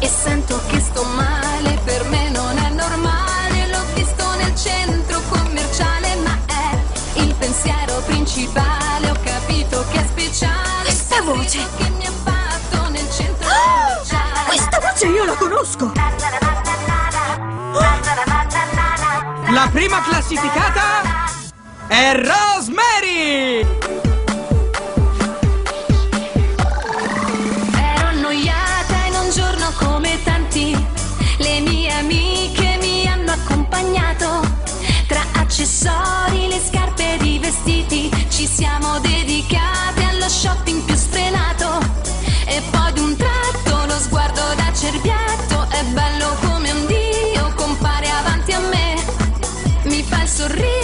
e sento che sto male, per me non è normale, l'ho visto nel centro commerciale, ma è il pensiero principale, ho capito che è speciale. Questa voce. Che mi ha fatto nel centro commerciale. Questa voce io la conosco! La prima classificata è Rosemary! Accompagnato. Tra accessori, le scarpe ed i vestiti, ci siamo dedicate allo shopping più sfrenato. E poi d'un tratto lo sguardo da cerbiatto, è bello come un dio, compare avanti a me. Mi fa il sorriso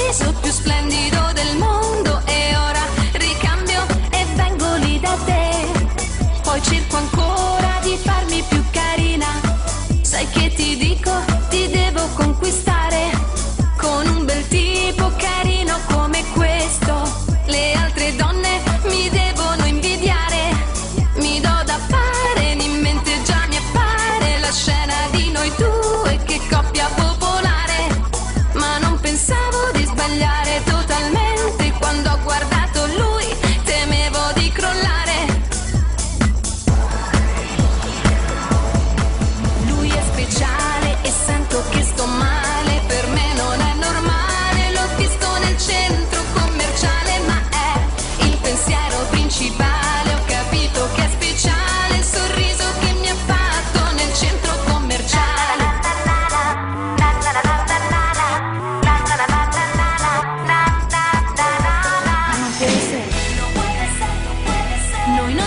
callar.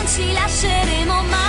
ci lasceremo mai.